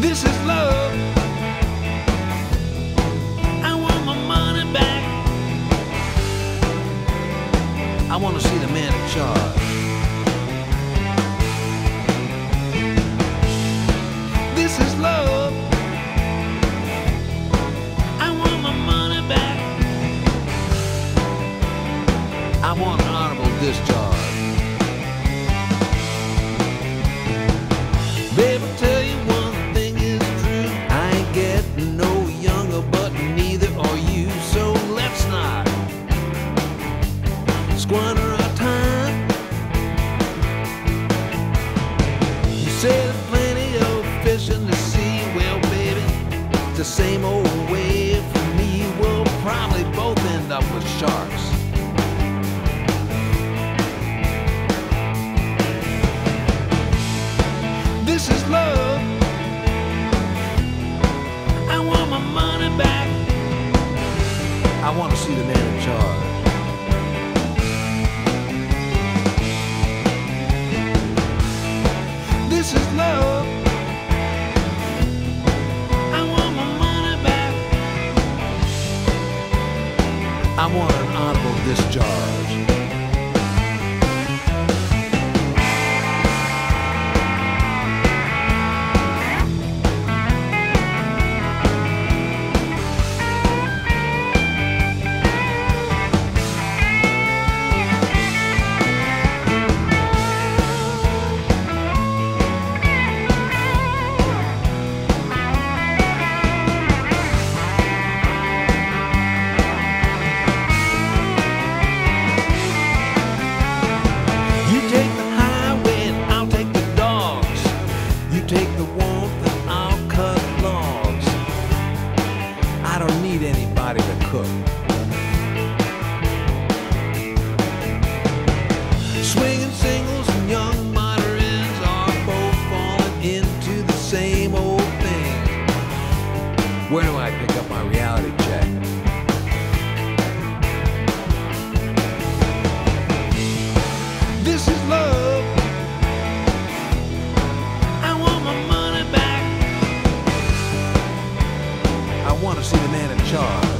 This is love. I want my money back. I want to see the man in charge. Squander our time. You say there's plenty of fish in the sea. Well, baby, it's the same old way for me. We'll probably both end up with sharks. This is love. I want my money back. I want to see the man in charge. I want an honorable discharge. Anybody to cook. Swinging singles and young moderates are both falling into the same old thing. Where do I pick up my reality check? This is love. I want my money back. I want to see the man in charge.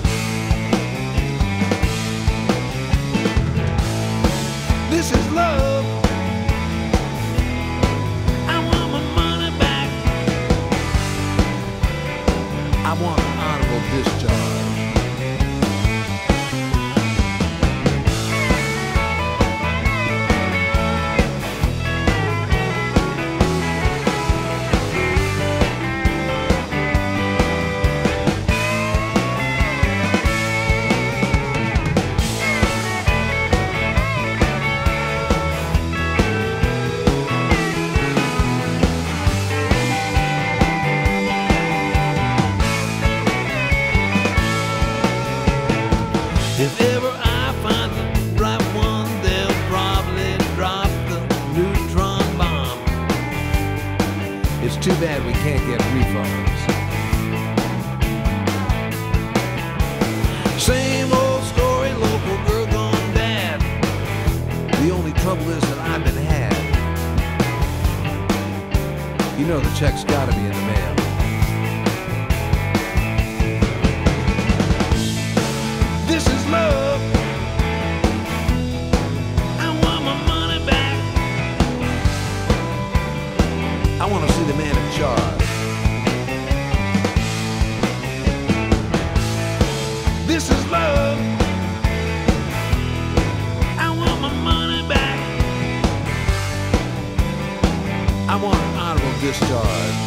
This is love. I want my money back. I want an honorable discharge. It's too bad we can't get refunds. Same old story, local girl gone bad. The only trouble is that I've been had. You know the check's gotta be in This is love. I want my money back. I want an honorable discharge.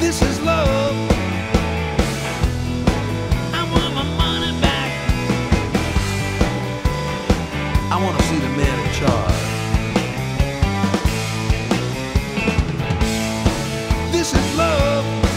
This is love. I want to see the man in charge. This is love.